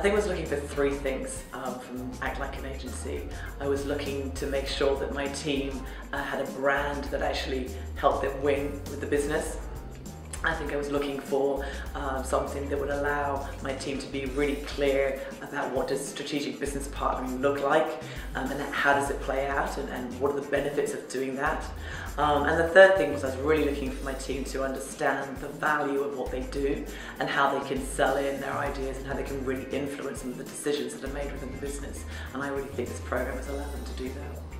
think I was looking for three things um, from Act Like an Agency. I was looking to make sure that my team uh, had a brand that actually helped them win with the business. I think I was looking for um, something that would allow my team to be really clear about what does strategic business partnering look like um, and how does it play out and, and what are the benefits of doing that. Um, and the third thing was I was really looking for my team to understand the value of what they do and how they can sell in their ideas and how they can really influence some of the decisions that are made within the business. And I really think this program has allowed them to do that.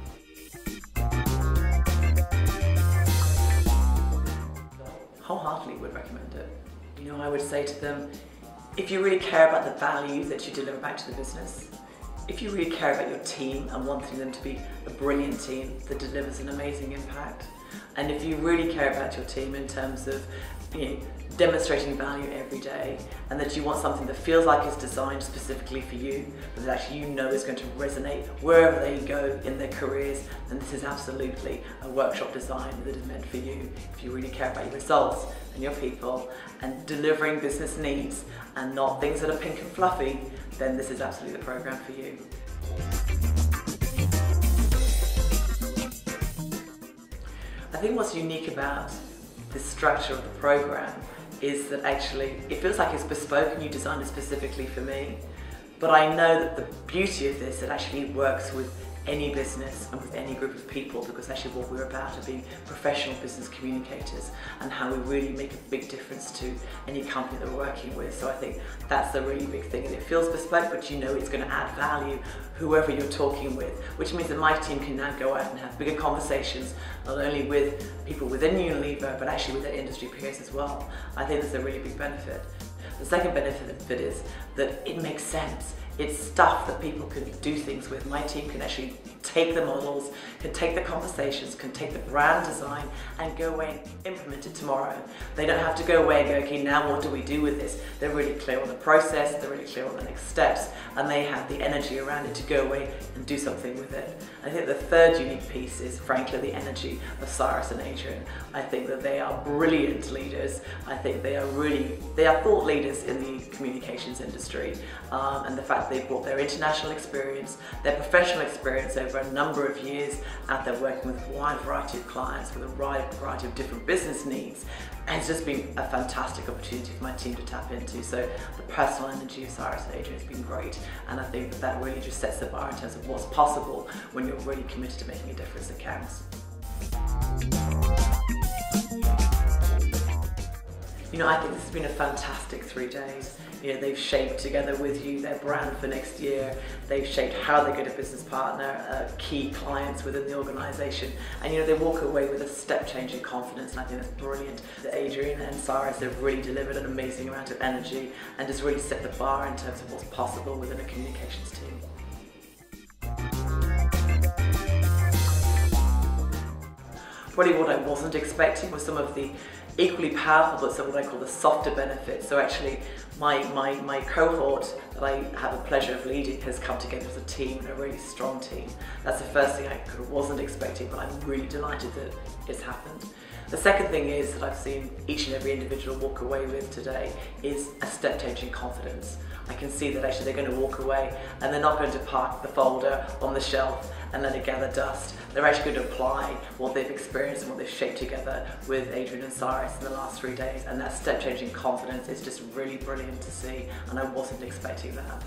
Wholeheartedly would recommend it. You know, I would say to them, if you really care about the value that you deliver back to the business, if you really care about your team and wanting them to be a brilliant team that delivers an amazing impact, and if you really care about your team in terms of you know, demonstrating value every day and that you want something that feels like it's designed specifically for you, but that actually you know is going to resonate wherever they go in their careers, then this is absolutely a workshop design that is meant for you. If you really care about your results and your people and delivering business needs and not things that are pink and fluffy, then this is absolutely the program for you. I think what's unique about the structure of the program is that actually it feels like it's bespoke and you designed it specifically for me. But I know that the beauty of this, it actually works with any business and with any group of people because actually what we're about are being professional business communicators and how we really make a big difference to any company that we're working with. So I think that's the really big thing and it feels bespoke but you know it's going to add value whoever you're talking with which means that my team can now go out and have bigger conversations not only with people within Unilever but actually with their industry peers as well. I think that's a really big benefit. The second benefit is that it makes sense. It's stuff that people can do things with. My team can actually take the models, can take the conversations, can take the brand design and go away and implement it tomorrow. They don't have to go away and go, okay, now what do we do with this? They're really clear on the process, they're really clear on the next steps, and they have the energy around it to go away and do something with it. I think the third unique piece is, frankly, the energy of Cyrus and Adrian. I think that they are brilliant leaders. I think they are really, they are thought leaders in the communications industry, um, and the fact They've brought their international experience, their professional experience over a number of years out there working with a wide variety of clients with a wide variety of different business needs. And it's just been a fantastic opportunity for my team to tap into. So the personal energy of Cyrus and Adrian has been great. And I think that, that really just sets the bar in terms of what's possible when you're really committed to making a difference that counts. You know, I think this has been a fantastic three days. You know, they've shaped together with you their brand for next year. They've shaped how they get a business partner, uh, key clients within the organisation. And, you know, they walk away with a step change in confidence. And I think that's brilliant. Adrian and Cyrus have really delivered an amazing amount of energy and just really set the bar in terms of what's possible within a communications team. Probably what I wasn't expecting was some of the equally powerful but some what I call the softer benefits. So actually my, my, my cohort that I have the pleasure of leading has come together as a team and a really strong team. That's the first thing I wasn't expecting but I'm really delighted that it's happened. The second thing is that I've seen each and every individual walk away with today is a step change in confidence. I can see that actually they're going to walk away and they're not going to park the folder on the shelf and let it gather dust. They're actually going to apply what they've experienced and what they've shaped together with Adrian and In the last three days and that step change in confidence is just really brilliant to see and I wasn't expecting that.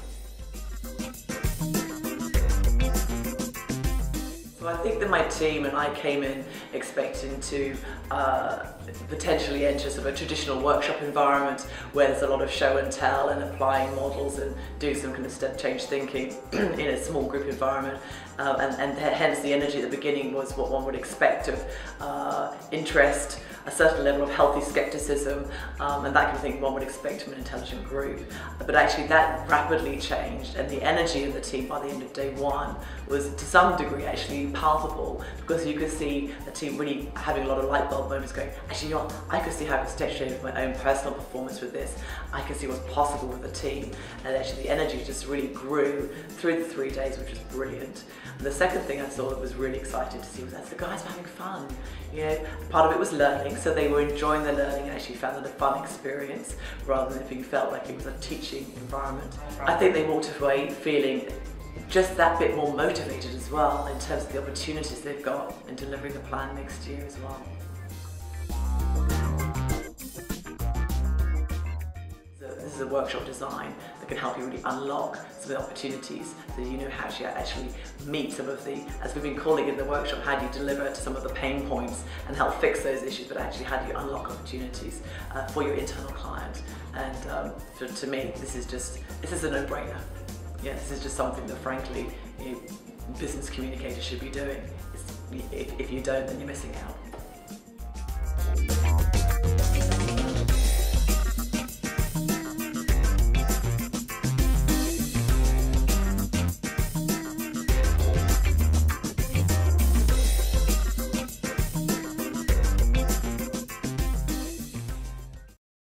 So I think that my team and I came in expecting to uh, potentially enter sort of a traditional workshop environment where there's a lot of show and tell and applying models and doing some kind of step change thinking in a small group environment. Uh, and, and hence the energy at the beginning was what one would expect of uh, interest, a certain level of healthy skepticism um, and that kind of thing one would expect from an intelligent group. But actually that rapidly changed and the energy of the team by the end of day one was to some degree actually palpable because you could see the team really having a lot of light bulb moments going, actually, you know what, I could see how I could stretch my own personal performance with this. I could see what's possible with the team. And actually the energy just really grew through the three days, which was brilliant. And the second thing I saw that was really exciting to see was that the guys were having fun. You know, part of it was learning, so they were enjoying the learning and actually found it a fun experience rather than if you felt like it was a teaching environment. I think they walked away feeling just that bit more motivated as well in terms of the opportunities they've got in delivering the plan next year as well. A workshop design that can help you really unlock some of the opportunities so you know how to actually meet some of the, as we've been calling in the workshop, how do you deliver to some of the pain points and help fix those issues, but actually how do you unlock opportunities uh, for your internal client. And um, for, to me, this is just, this is a no-brainer. Yeah, this is just something that frankly, you business communicators should be doing. If, if you don't, then you're missing out.